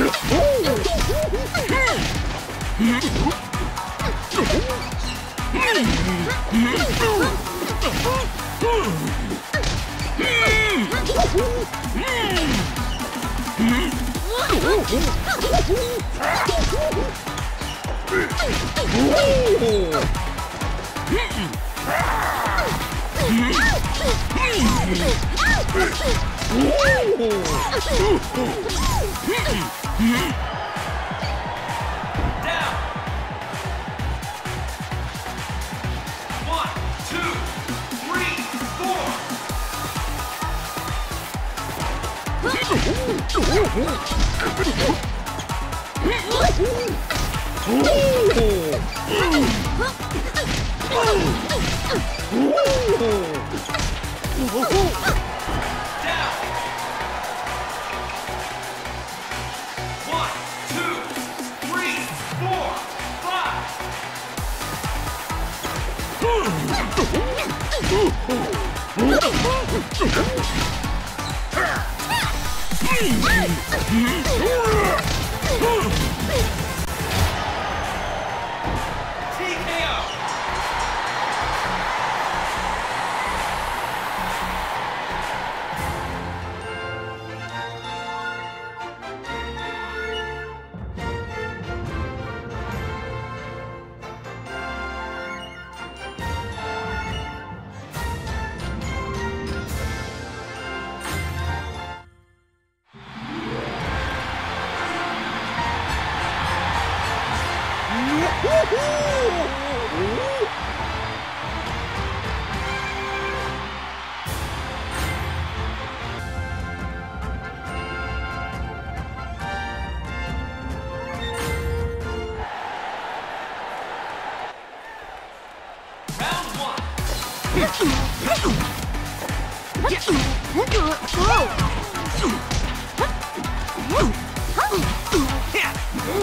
Down. One, TKO.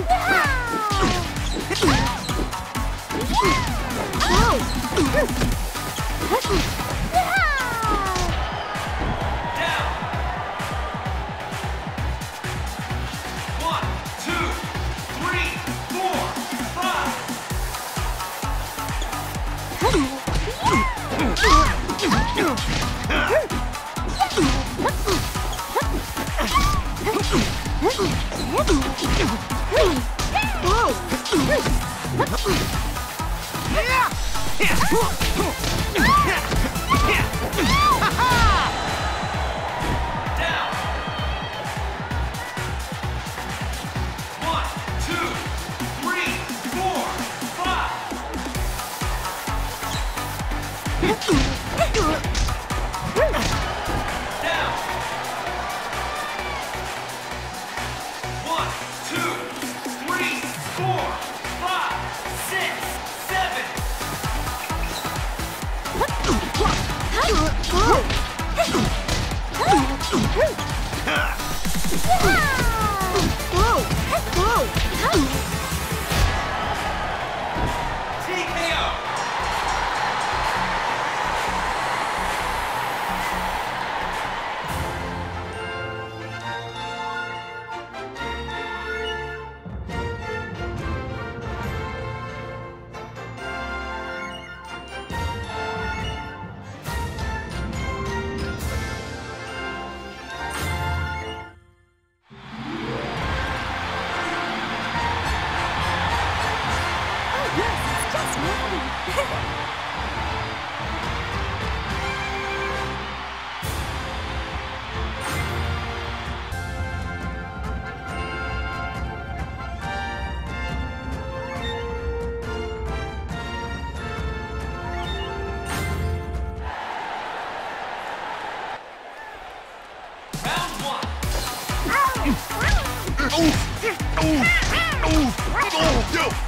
One. Yeah. Whoa! Whoa! Whoa! Oh!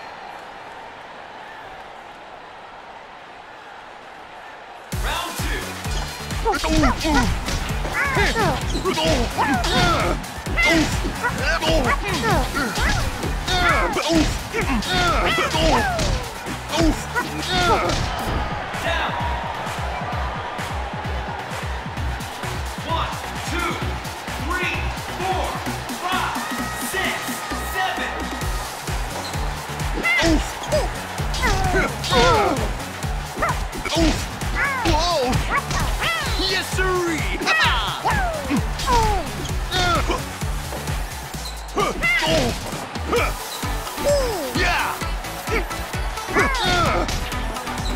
Down!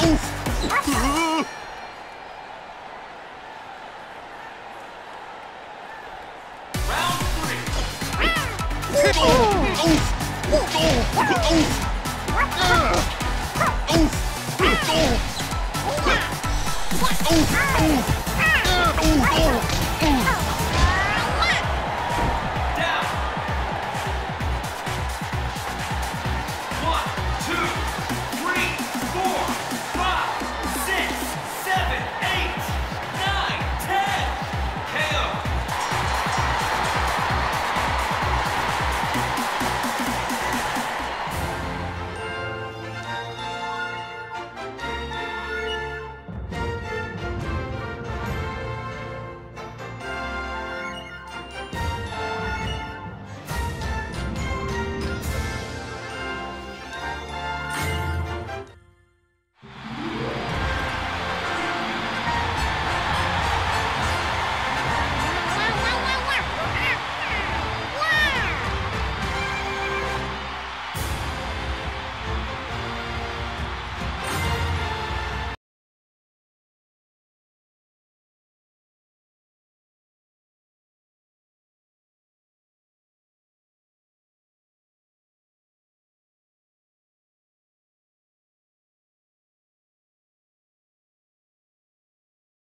Oof! Round three. Oh! Oof! Oh! Oof! Oof! Oof! Oof! Oof! Oof! Oof! Oof!